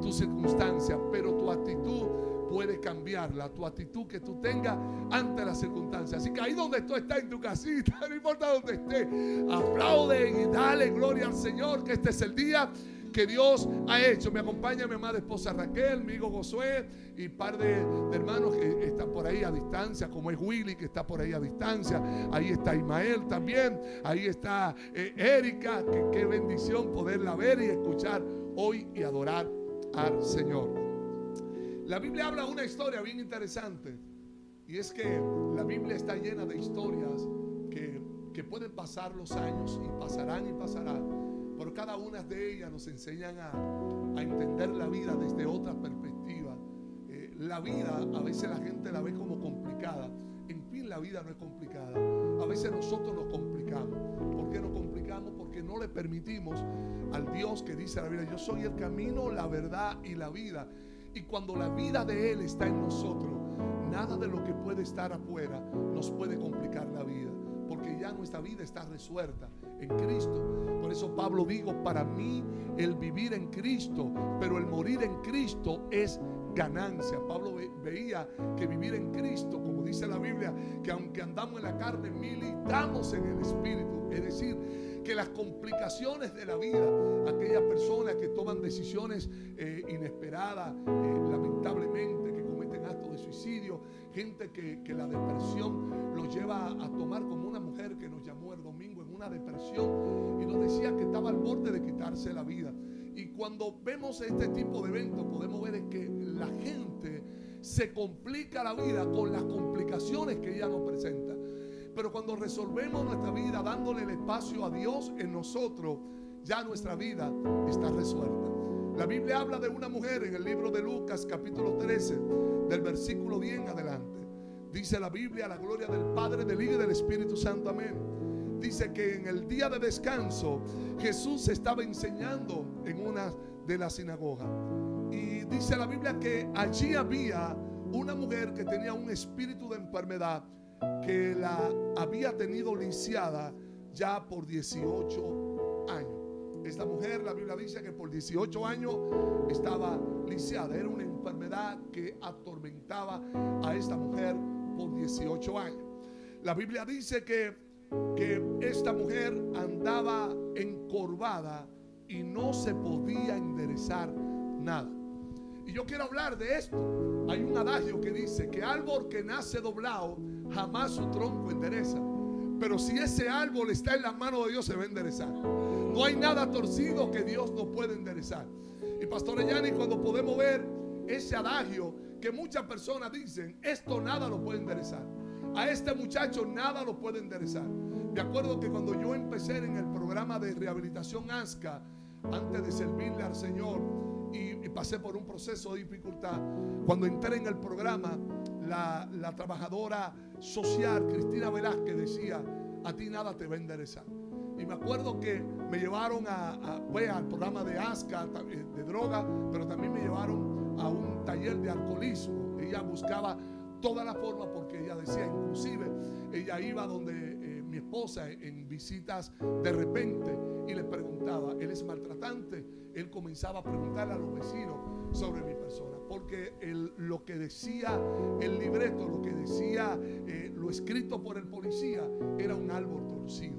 tu circunstancia, pero tu actitud puede cambiarla, tu actitud que tú tengas ante las circunstancias. Así que ahí donde tú estás en tu casita, no importa donde estés, aplaude y dale gloria al Señor, que este es el día que Dios ha hecho. Me acompaña mi amada esposa Raquel, mi hijo Josué y par de, hermanos que están por ahí a distancia, como es Willy que está por ahí a distancia. Ahí está Ismael también. Ahí está eh, Erika. Qué bendición poderla ver y escuchar hoy y adorar al Señor. La Biblia habla una historia bien interesante. Y es que la Biblia está llena de historias que, que pueden pasar los años y pasarán y pasarán por cada una de ellas nos enseñan a, entender la vida desde otra perspectiva. Eh, la vida a veces la gente la ve como complicada. En fin, la vida no es complicada. A veces nosotros nos complicamos. No le permitimos al Dios que dice la vida, yo soy el camino, la verdad y la vida. Y cuando la vida de Él está en nosotros, nada de lo que puede estar afuera nos puede complicar la vida porque ya nuestra vida está resuelta en Cristo. Por eso Pablo dijo, para mí el vivir en Cristo, pero el morir en Cristo es ganancia. Pablo veía que vivir en Cristo, como dice la Biblia, que aunque andamos en la carne, militamos en el Espíritu. Es decir, que las complicaciones de la vida, aquellas personas que toman decisiones eh, inesperadas, eh, lamentablemente, que cometen actos de suicidio, gente que, la depresión los lleva a tomar como una mujer que nos llamó el domingo en una depresión y nos decía que estaba al borde de quitarse la vida. Y cuando vemos este tipo de eventos podemos ver que la gente se complica la vida con las complicaciones que ella nos presenta. Pero cuando resolvemos nuestra vida dándole el espacio a Dios en nosotros, ya nuestra vida está resuelta. La Biblia habla de una mujer en el libro de Lucas capítulo 13, del versículo 10 en adelante. Dice la Biblia, la gloria del Padre, del Hijo y del Espíritu Santo. Amén. Dice que en el día de descanso Jesús estaba enseñando en una de las sinagogas. Y dice la Biblia que allí había una mujer que tenía un espíritu de enfermedad que la había tenido lisiada ya por 18 años. Esta mujer, la Biblia dice que por 18 años estaba lisiada. Era una enfermedad que atormentaba a esta mujer por 18 años. La Biblia dice que, que esta mujer andaba encorvada y no se podía enderezar nada. Y yo quiero hablar de esto. Hay un adagio que dice que árbol que nace doblado jamás su tronco endereza. Pero si ese árbol está en la mano de Dios, se va a enderezar. No hay nada torcido que Dios no pueda enderezar. Y Pastor Yanni, cuando podemos ver ese adagio que muchas personas dicen, esto nada lo puede enderezar. A este muchacho nada lo puede enderezar. Me acuerdo que cuando yo empecé en el programa de rehabilitación ASCA, antes de servirle al Señor, y, pasé por un proceso de dificultad, cuando entré en el programa, la, trabajadora social, Cristina Velázquez, decía, a ti nada te va a enderezar. Y me acuerdo que me llevaron a, al programa de ASCA, eh, de droga, pero también me llevaron a un taller de alcoholismo. Ella buscaba toda la forma porque ella decía, inclusive, ella iba donde eh, mi esposa en visitas de repente y le preguntaba, él es maltratante, él comenzaba a preguntarle a los vecinos sobre mi persona, porque lo que decía el libreto, lo que decía eh, lo escrito por el policía, era un árbol torcido.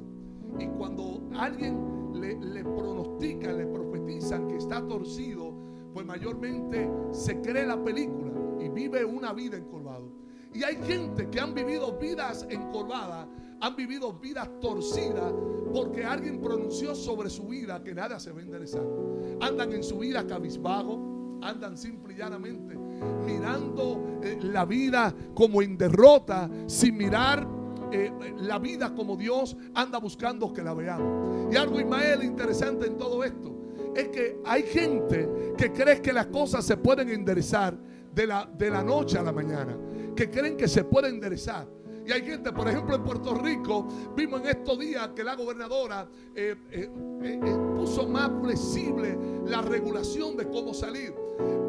Y cuando alguien le, pronostica, le profetizan que está torcido, pues mayormente se cree la película y vive una vida encorvado. Y hay gente que han vivido vidas encorvadas, han vivido vidas torcidas porque alguien pronunció sobre su vida que nada se va a enderezar. Andan en su vida cabizbajo, andan simple y llanamente mirando eh, la vida como en derrota, sin mirar eh, la vida como Dios anda buscando que la veamos. Y algo Ismael interesante en todo esto es que hay gente que cree que las cosas se pueden enderezar de la, de la noche a la mañana, que creen que se puede enderezar. Y hay gente, por ejemplo, en Puerto Rico, vimos en estos días que la gobernadora eh, eh, eh, puso más flexible la regulación de cómo salir.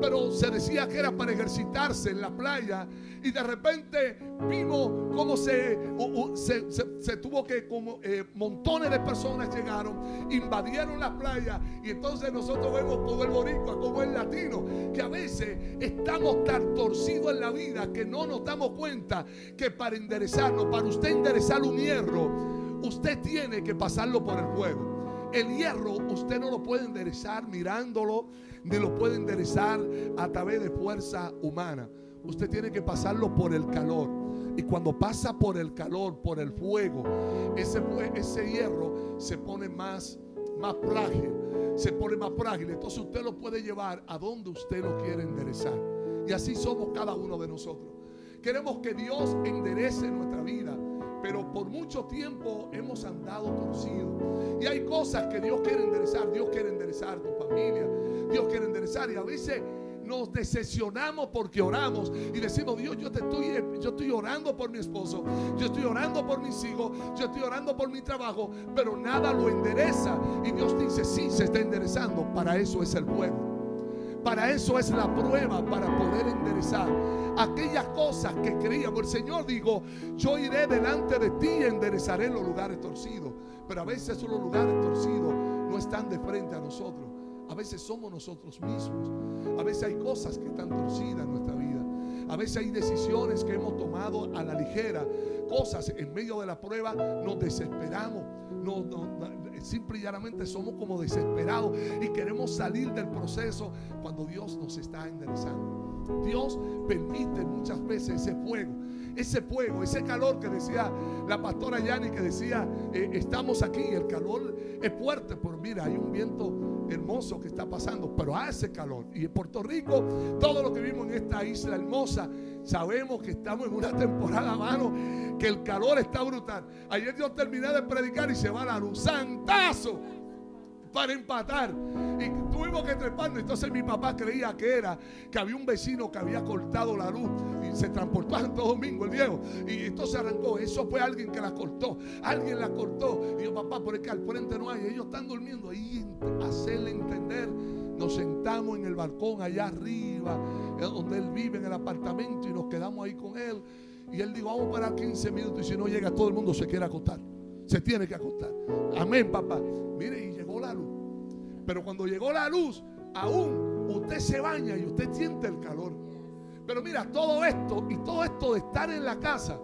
Pero se decía que era para ejercitarse en la playa y de repente vimos cómo se, se, tuvo que, como eh, montones de personas llegaron, invadieron la playa y entonces nosotros vemos como el boricua, como el latino, que a veces estamos tan torcidos en la vida que no nos damos cuenta que para enderezarnos, para usted enderezar un hierro, usted tiene que pasarlo por el fuego. El hierro usted no lo puede enderezar mirándolo, ni lo puede enderezar a través de fuerza humana. Usted tiene que pasarlo por el calor. Y cuando pasa por el calor, por el fuego, ese, ese hierro se pone más, más frágil. Se pone más frágil. Entonces usted lo puede llevar a donde usted lo quiere enderezar. Y así somos cada uno de nosotros. Queremos que Dios enderece nuestra vida pero por mucho tiempo hemos andado torcidos. Y hay cosas que Dios quiere enderezar. Dios quiere enderezar tu familia. Dios quiere enderezar. Y a veces nos decepcionamos porque oramos y decimos, Dios, yo te estoy, yo estoy orando por mi esposo, yo estoy orando por mis hijos, yo estoy orando por mi trabajo, pero nada lo endereza. Y Dios dice, sí, se está enderezando. Para eso es el pueblo. Para eso es la prueba, para poder enderezar aquellas cosas que creíamos. El Señor dijo, yo iré delante de ti y enderezaré los lugares torcidos. Pero a veces los lugares torcidos no están de frente a nosotros. A veces somos nosotros mismos. A veces hay cosas que están torcidas en nuestra vida. A veces hay decisiones que hemos tomado a la ligera. Cosas en medio de la prueba nos desesperamos. No, simple y llanamente somos como desesperados y queremos salir del proceso cuando Dios nos está enderezando. Dios permite muchas veces ese fuego, ese fuego, ese calor que decía la pastora Yani, que decía, eh, estamos aquí, el calor es fuerte, pero mira, hay un viento hermoso que está pasando, pero hace calor. Y en Puerto Rico, todo lo que vimos en esta isla hermosa, sabemos que estamos en una temporada, mano, que el calor está brutal. Ayer yo terminé de predicar y se va la luz. ¡Santazo! para empatar. Y tuvimos que treparnos. Entonces mi papá creía que era que había un vecino que había cortado la luz y se transportó a Santo Domingo, el viejo. Y entonces arrancó. Eso fue alguien que la cortó. Alguien la cortó. Y yo, papá, por es que al frente no hay. Ellos están durmiendo. Ahí hacerle entender. Nos sentamos en el balcón allá arriba, eh, donde él vive, en el apartamento, y nos quedamos ahí con él. Y él dijo, vamos para 15 minutos y si no llega todo el mundo se quiere acostar. Se tiene que acostar. Amén, papá. Mire, y llegó la luz. Pero cuando llegó la luz, aún usted se baña y usted siente el calor. Pero mira, todo esto y todo esto de estar en la casa,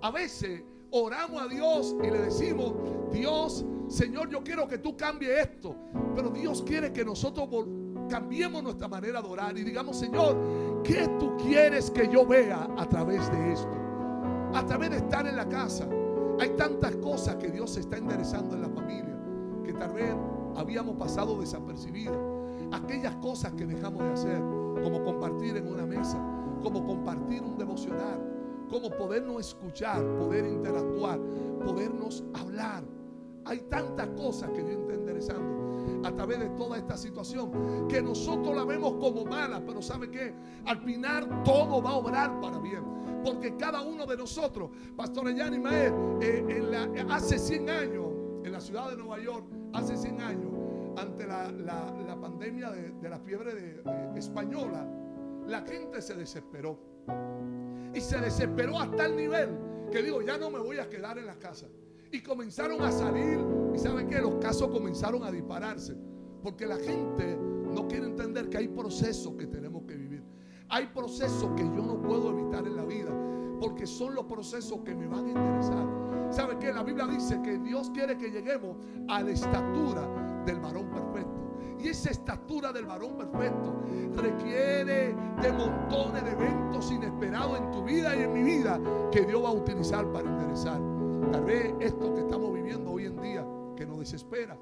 a veces oramos a Dios y le decimos, Dios, Señor, yo quiero que tú cambies esto. Pero Dios quiere que nosotros cambiemos nuestra manera de orar y digamos, Señor, ¿qué tú quieres que yo vea a través de esto? A través de estar en la casa. Hay tantas cosas que Dios está enderezando en la familia que tal vez habíamos pasado desapercibidas. Aquellas cosas que dejamos de hacer, como compartir en una mesa, como compartir un devocional, como podernos escuchar, poder interactuar, podernos hablar. Hay tantas cosas que Dios está enderezando a través de toda esta situación que nosotros la vemos como mala, pero ¿sabe qué? Al final todo va a obrar para bien. Porque cada uno de nosotros, Pastor Yanni Mael, eh, hace 100 años en la ciudad de Nueva York, hace 100 años, ante la, pandemia de, la fiebre española, la gente se desesperó. Y se desesperó hasta tal nivel que digo, ya no me voy a quedar en la casa. Y comenzaron a salir, y ¿saben qué? Los casos comenzaron a dispararse. Porque la gente no quiere entender que hay procesos que tenemos que vivir. Hay procesos que yo no puedo evitar en la vida porque son los procesos que me van a interesar. ¿Sabe qué? La Biblia dice que Dios quiere que lleguemos a la estatura del varón perfecto. Y esa estatura del varón perfecto requiere de montones de eventos inesperados en tu vida y en mi vida que Dios va a utilizar para interesar. Tal vez esto que estamos viviendo hoy en día, que nos desespera,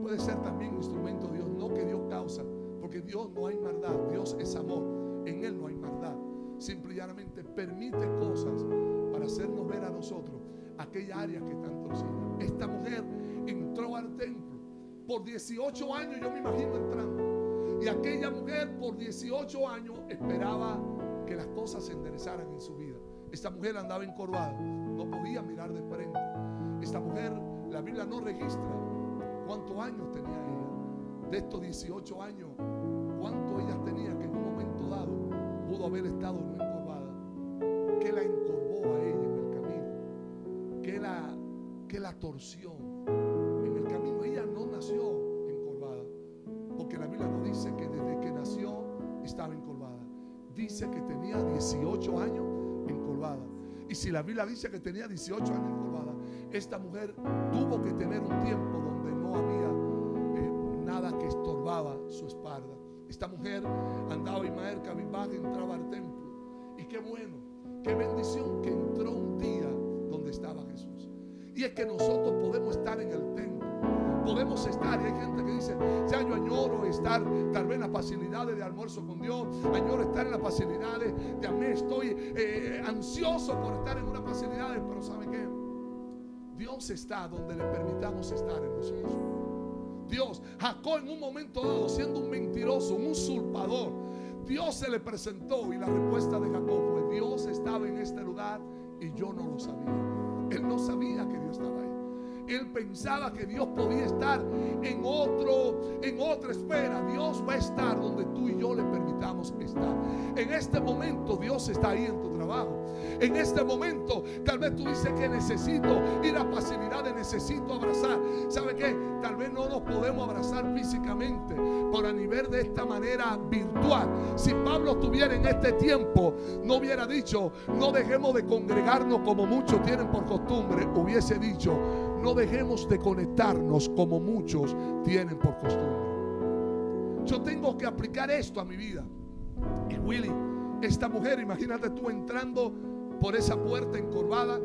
puede ser también un instrumento de Dios, no que Dios causa, porque Dios no hay maldad, Dios es amor, en Él no hay maldad. Simplemente permite cosas para hacernos ver a nosotros aquella área que están torcidas. Esta mujer entró al templo. Por 18 años yo me imagino entrando. Y aquella mujer por 18 años esperaba que las cosas se enderezaran en su vida. Esta mujer andaba encorvada, no podía mirar de frente. Esta mujer, la Biblia no registra cuántos años tenía ella. De estos 18 años, cuánto ella tenía pudo haber estado no encorvada, que la encorvó a ella en el camino, que la, que la en el camino. Ella no nació encorvada, porque la Biblia nos dice que desde que nació estaba encorvada. Dice que tenía 18 años encorvada. Y si la Biblia dice que tenía 18 años encorvada, esta mujer tuvo que tener un tiempo donde no había eh, nada que estorbaba su espalda. Esta mujer andaba Imael cabizbaja, entraba al templo. Y qué bueno, qué bendición que entró un día donde estaba Jesús. Y es que nosotros podemos estar en el templo. Podemos estar, y hay gente que dice, ya yo añoro estar tal vez en las facilidades de almuerzo con Dios, añoro estar en las facilidades de amén, estoy eh, ansioso por estar en unas facilidades, pero ¿sabe qué? Dios está donde le permitamos estar en nosotros. Dios. Jacob en un momento dado, siendo un mentiroso, un usurpador, Dios se le presentó y la respuesta de Jacob fue, Dios estaba en este lugar y yo no lo sabía. Él no sabía que Dios estaba ahí. Él pensaba que Dios podía estar en otro, en otra esfera. Dios va a estar donde tú y yo le permitamos estar. En este momento Dios está ahí en tu trabajo. En este momento, tal vez tú dices que necesito ir a facilidades, necesito abrazar. ¿Sabe qué? Tal vez no nos podemos abrazar físicamente, pero a nivel de esta manera virtual. Si Pablo estuviera en este tiempo, no hubiera dicho, no dejemos de congregarnos como muchos tienen por costumbre. Hubiese dicho, no dejemos de conectarnos como muchos tienen por costumbre. Yo tengo que aplicar esto a mi vida. Y Willy, esta mujer, imagínate tú entrando por esa puerta encorvada.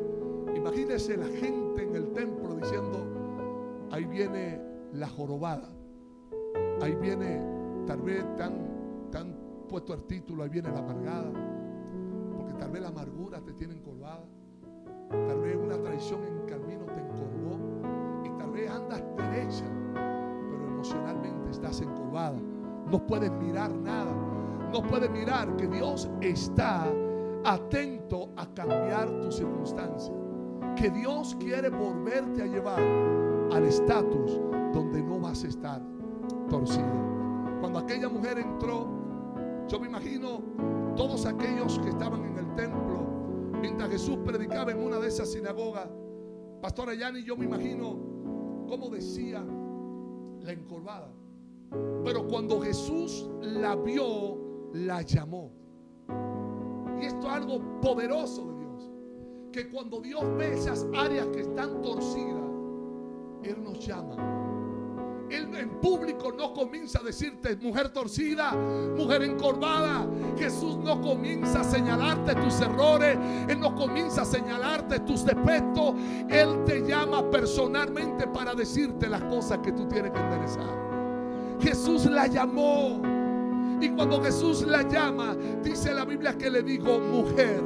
Imagínese la gente en el templo diciendo, ahí viene la jorobada. Ahí viene, tal vez tan, tan puesto el título, ahí viene la amargada. Porque tal vez la amargura te tiene encorvada. Tal vez una traición en camino te encorvó. Y tal vez andas derecha, pero emocionalmente estás encorvada. No puedes mirar nada. No puedes mirar que Dios está atento a cambiar tu circunstancia. Que Dios quiere volverte a llevar al estatus donde no vas a estar torcido. Cuando aquella mujer entró, yo me imagino todos aquellos que estaban en el templo, mientras Jesús predicaba en una de esas sinagogas, Pastor Ayani, yo me imagino cómo decía la encorvada. Pero cuando Jesús la vio, la llamó. Y esto es algo poderoso de Dios. Que cuando Dios ve esas áreas que están torcidas, Él nos llama. Él en público no comienza a decirte mujer torcida, mujer encorvada. Jesús no comienza a señalarte tus errores. Él no comienza a señalarte tus defectos. Él te llama personalmente para decirte las cosas que tú tienes que enderezar. Jesús la llamó. Y cuando Jesús la llama, dice la Biblia que le dijo, mujer,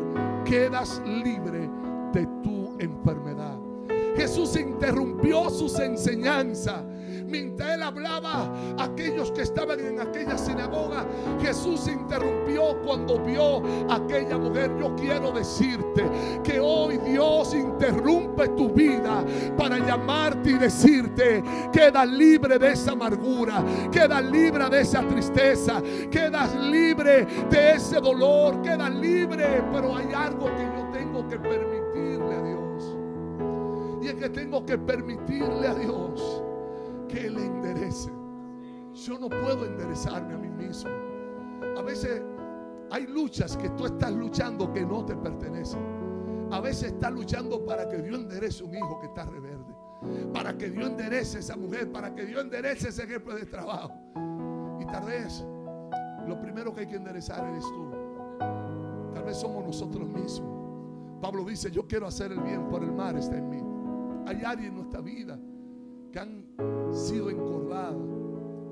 quedas libre de tu enfermedad. Jesús interrumpió sus enseñanzas Mientras él hablaba aquellos que estaban en aquella sinagoga, Jesús interrumpió cuando vio a aquella mujer. Yo quiero decirte que hoy Dios interrumpe tu vida para llamarte y decirte, queda libre de esa amargura, queda libre de esa tristeza, quedas libre de ese dolor, queda libre, pero hay algo que yo tengo que permitirle a Dios. Y es que tengo que permitirle a Dios que Él enderece. Yo no puedo enderezarme a mí mismo. A veces hay luchas que tú estás luchando que no te pertenecen. A veces estás luchando para que Dios enderece un hijo que está reverde. Para que Dios enderece esa mujer. Para que Dios enderece ese jefe de trabajo. Y tal vez lo primero que hay que enderezar eres tú. Tal vez somos nosotros mismos. Pablo dice, yo quiero hacer el bien, por el mar está en mí. Hay alguien en nuestra vida que han sido encorvadas.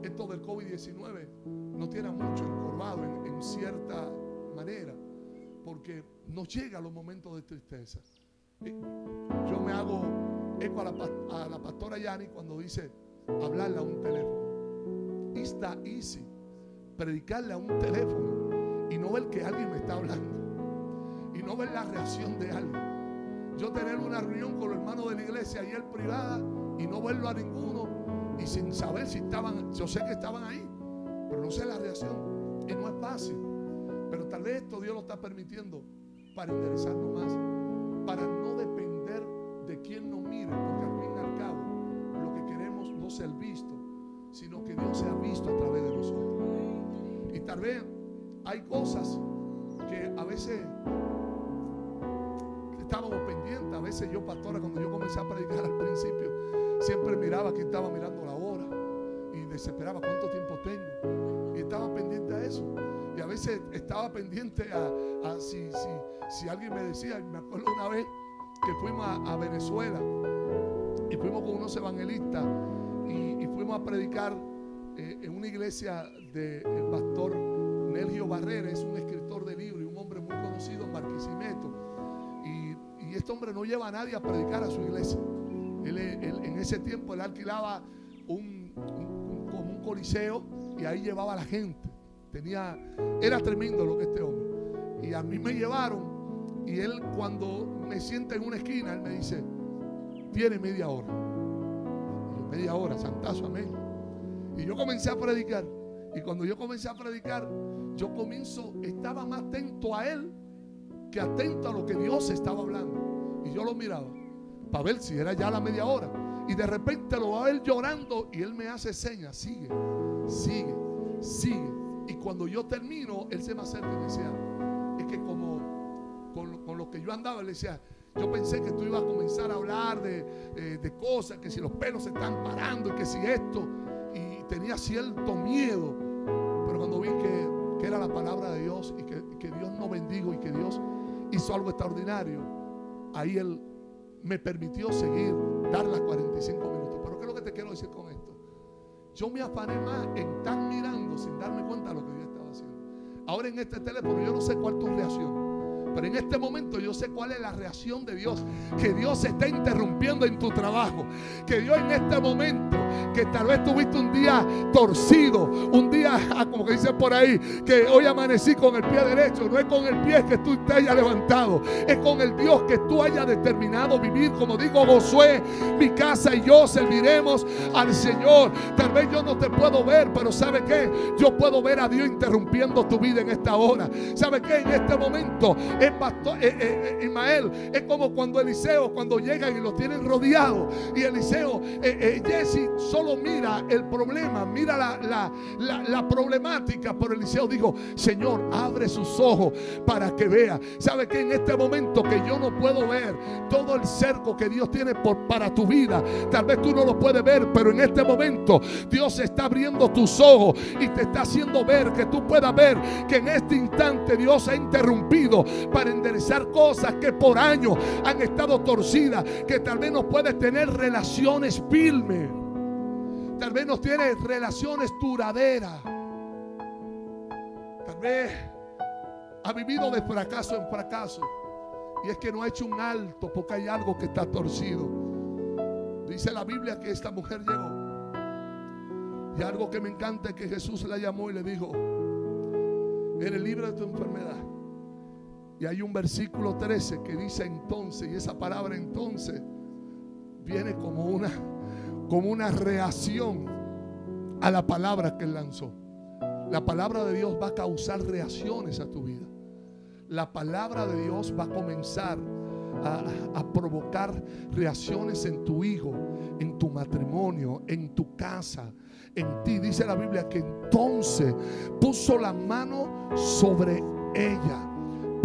Esto del COVID-19 no tiene mucho encorvado en, cierta manera, porque nos llega los momentos de tristeza. Yo me hago eco a la, a la pastora Yani cuando dice hablarle a un teléfono. Está easy predicarle a un teléfono y no ver que alguien me está hablando y no ver la reacción de alguien. Yo tener una reunión con los hermanos de la iglesia ayer privada y no verlo a ninguno y sin saber si estaban, yo sé que estaban ahí, pero no sé la reacción y no es fácil. Pero tal vez esto Dios lo está permitiendo para enderezarnos más, para no depender de quien nos mire, porque al fin y al cabo lo que queremos no ser visto, sino que Dios sea visto a través de nosotros. Y tal vez hay cosas que a veces estábamos pendientes, a veces yo, pastora, cuando yo comencé a predicar al principio, siempre miraba que estaba mirando la hora y desesperaba cuánto tiempo tengo. Y estaba pendiente a eso. Y a veces estaba pendiente a, si, si, si, alguien me decía, me acuerdo una vez que fuimos a, Venezuela y fuimos con unos evangelistas y, fuimos a predicar eh, en una iglesia del pastor Nelgio Barrera, es un escritor de libros y un hombre muy conocido en Barquisimeto. Y, y este hombre no lleva a nadie a predicar a su iglesia. En ese tiempo él alquilaba un, como un coliseo y ahí llevaba a la gente. Tenía, era tremendo lo que este hombre. Y a mí me llevaron y él cuando me sienta en una esquina, él me dice, tiene media hora. media hora, santazo, amén. Y yo comencé a predicar. Y cuando yo comencé a predicar, yo comienzo, estaba más atento a él que atento a lo que Dios estaba hablando. Y yo lo miraba para ver si era ya la media hora. Y de repente lo va a ver llorando y él me hace señas, sigue, sigue, sigue. Y cuando yo termino, él se me acerca y me decía, es que como con lo, que yo andaba, le decía, yo pensé que tú ibas a comenzar a hablar de, eh, de cosas, que si los pelos se están parando y que si esto, y tenía cierto miedo. Pero cuando vi que, que era la palabra de Dios y que, que Dios no bendigo y que Dios hizo algo extraordinario, ahí él me permitió seguir, dar las 45 minutos. Pero ¿qué es lo que te quiero decir con esto? Yo me afané más en estar mirando sin darme cuenta de lo que Dios estaba haciendo. Ahora en este teléfono yo no sé cuál es tu reacción. Pero en este momento yo sé cuál es la reacción de Dios. Que Dios está interrumpiendo en tu trabajo. Que Dios en este momento, que tal vez tuviste un día torcido, un día, ah, como que dicen por ahí, que hoy amanecí con el pie derecho. No es con el pie que tú te hayas levantado. Es con el Dios que tú hayas determinado vivir. Como digo Josué, mi casa y yo serviremos al Señor. Tal vez yo no te puedo ver, pero ¿sabe qué? Yo puedo ver a Dios interrumpiendo tu vida en esta hora. ¿Sabe qué? En este momento es pastor, eh, eh, eh, Ismael, es como cuando Eliseo, cuando llegan y lo tienen rodeado. Y Eliseo, Jesse solo mira el problema, mira la, la, problemática. Pero Eliseo dijo, Señor, abre sus ojos para que vea. ¿Sabe que en este momento que yo no puedo ver todo el cerco que Dios tiene por, para tu vida? Tal vez tú no lo puedes ver, pero en este momento Dios está abriendo tus ojos y te está haciendo ver que tú puedas ver que en este instante Dios ha interrumpido para enderezar cosas que por años han estado torcidas, que tal vez no puedes tener relaciones firmes, tal vez no tienes relaciones duraderas, tal vez ha vivido de fracaso en fracaso y es que no ha hecho un alto porque hay algo que está torcido. Dice la Biblia que esta mujer llegó. Y algo que me encanta es que Jesús la llamó y le dijo, eres libre de tu enfermedad. Y hay un versículo 13 que dice entonces, y esa palabra entonces viene como una, como una reacción a la palabra que él lanzó. La palabra de Dios va a causar reacciones a tu vida. La palabra de Dios va a comenzar a, a, provocar reacciones en tu hijo, en tu matrimonio, en tu casa, en ti. Dice la Biblia que entonces puso la mano sobre ella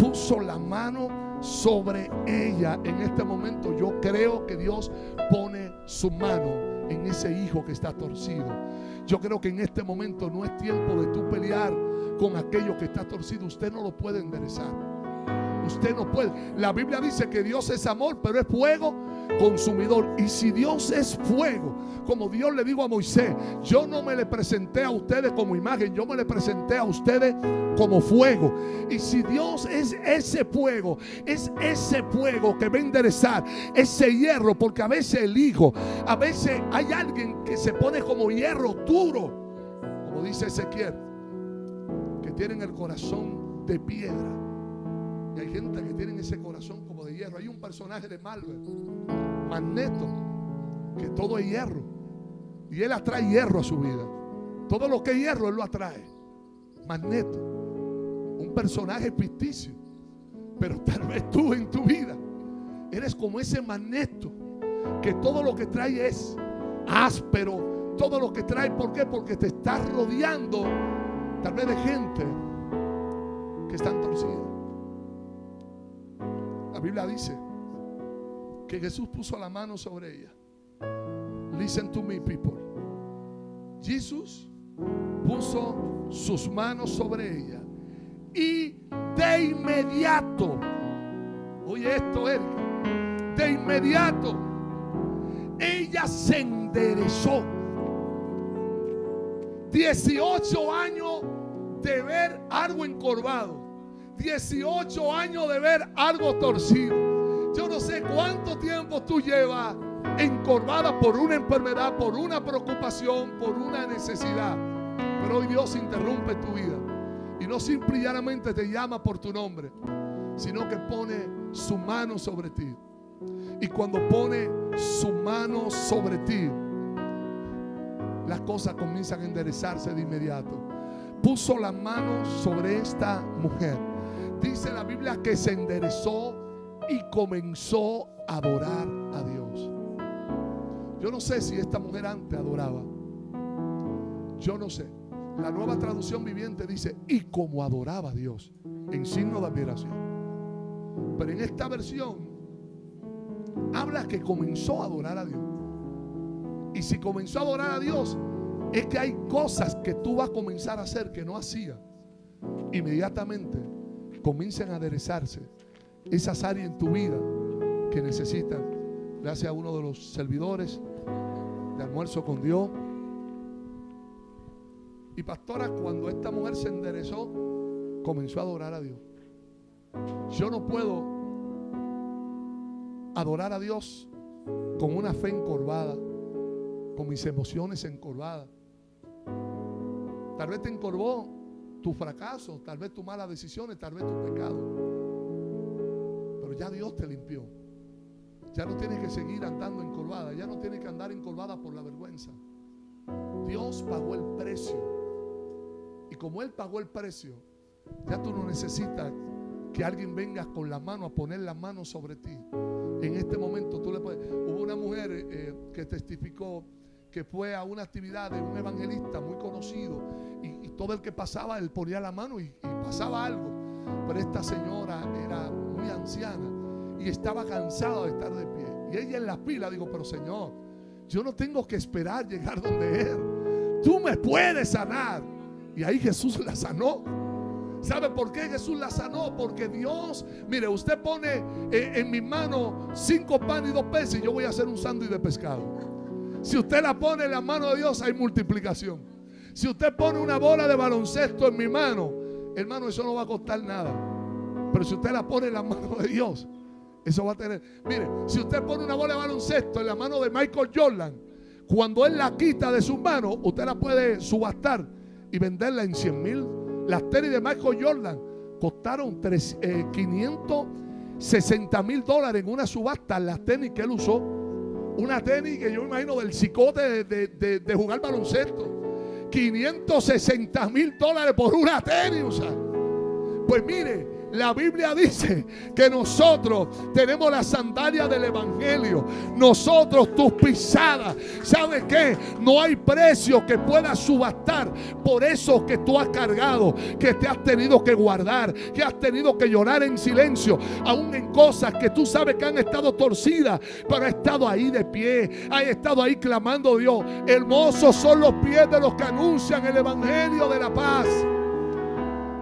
puso la mano sobre ella. En este momento yo creo que Dios pone su mano en ese hijo que está torcido. Yo creo que en este momento no es tiempo de tú pelear con aquello que está torcido. Usted no lo puede enderezar. Usted no puede. La Biblia dice que Dios es amor, pero es fuego consumidor. Y si Dios es fuego, como Dios le digo a Moisés, yo no me le presenté a ustedes como imagen, yo me le presenté a ustedes como fuego. Y si Dios es ese fuego, es ese fuego que va a enderezar ese hierro, porque a veces el hijo, a veces hay alguien que se pone como hierro duro, como dice Ezequiel, que tienen el corazón de piedra. Y hay gente que tiene ese corazón como de hierro. Hay un personaje de Marvel, Magneto, que todo es hierro. Y él atrae hierro a su vida. Todo lo que es hierro, él lo atrae. Magneto. un personaje ficticio. Pero tal vez tú en tu vida eres como ese magneto que todo lo que trae es áspero. Todo lo que trae, ¿por qué? Porque te estás rodeando tal vez de gente que están torcida. Biblia dice que Jesús puso la mano sobre ella. Listen to me, people. Jesús puso sus manos sobre ella y de inmediato, oye esto, Eric, de inmediato, ella se enderezó. 18 años de ver algo encorvado. 18 años de ver algo torcido. Yo no sé cuánto tiempo tú llevas encorvada por una enfermedad, por una preocupación, por una necesidad. Pero hoy Dios interrumpe tu vida. Y no simple y llanamente te llama por tu nombre, sino que pone su mano sobre ti. Y cuando pone su mano sobre ti, las cosas comienzan a enderezarse de inmediato. Puso la mano sobre esta mujer. Dice la Biblia que se enderezó y comenzó a adorar a Dios. Yo no sé si esta mujer antes adoraba. Yo no sé. La nueva traducción viviente dice, y como adoraba a Dios, en signo de admiración. Pero en esta versión habla que comenzó a adorar a Dios. Y si comenzó a adorar a Dios, es que hay cosas que tú vas a comenzar a hacer que no hacía. Inmediatamente comiencen a aderezarse esas áreas en tu vida que necesitan. Gracias a uno de los servidores de almuerzo con Dios. Y pastora, cuando esta mujer se enderezó, comenzó a adorar a Dios. Yo no puedo adorar a Dios con una fe encorvada, con mis emociones encorvadas. Tal vez te encorvó tu fracaso, tal vez tus malas decisiones, tal vez tu pecado. Pero ya Dios te limpió. Ya no tienes que seguir andando encorvada, ya no tienes que andar encorvada por la vergüenza. Dios pagó el precio. Y como Él pagó el precio, ya tú no necesitas que alguien venga con la mano a poner la mano sobre ti. En este momento tú le puedes... Hubo una mujer eh, que testificó que fue a una actividad de un evangelista muy conocido y, todo el que pasaba, él ponía la mano y, pasaba algo. Pero esta señora era muy anciana y estaba cansada de estar de pie. Y ella en la pila digo, pero Señor, yo no tengo que esperar llegar donde Él. Tú me puedes sanar. Y ahí Jesús la sanó. ¿Sabe por qué Jesús la sanó? Porque Dios, mire, usted pone eh, en mi mano cinco panes y dos peces y yo voy a hacer un sándwich de pescado. Si usted la pone en la mano de Dios, hay multiplicación. Si usted pone una bola de baloncesto en mi mano, hermano, eso no va a costar nada. Pero si usted la pone en la mano de Dios, eso va a tener. Mire, si usted pone una bola de baloncesto en la mano de Michael Jordan, cuando él la quita de sus manos, usted la puede subastar y venderla en 100 mil. Las tenis de Michael Jordan costaron 560 eh, mil dólares en una subasta. Las tenis que él usó. Una tenis que yo me imagino del cicote de, jugar baloncesto. 560 mil dólares por una tenis. Pues mire, la Biblia dice que nosotros tenemos la sandalia del Evangelio. Nosotros tus pisadas. ¿Sabes qué? No hay precio que pueda subastar por eso que tú has cargado, que te has tenido que guardar, que has tenido que llorar en silencio, aún en cosas que tú sabes que han estado torcidas, pero ha estado ahí de pie, ha estado ahí clamando Dios. Hermosos son los pies de los que anuncian el Evangelio de la paz.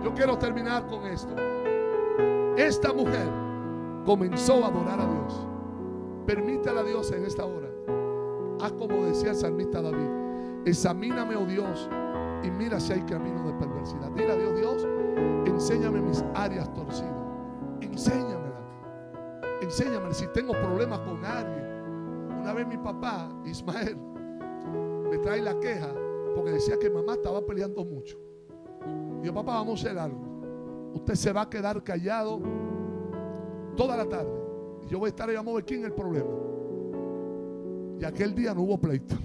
Yo quiero terminar con esto. Esta mujer comenzó a adorar a Dios. Permítale a Dios en esta hora. Haz como decía el salmista David. Examíname, oh Dios, y mira si hay camino de perversidad. Dile a Dios, Dios, enséñame mis áreas torcidas. Enséñamela. Enséñame si tengo problemas con alguien. Una vez mi papá, Ismael, me trae la queja porque decía que mamá estaba peleando mucho. Y yo, papá, vamos a hacer algo usted se va a quedar callado toda la tarde. Y yo voy a estar ahí, vamos a quién es el problema. Y aquel día no hubo pleito.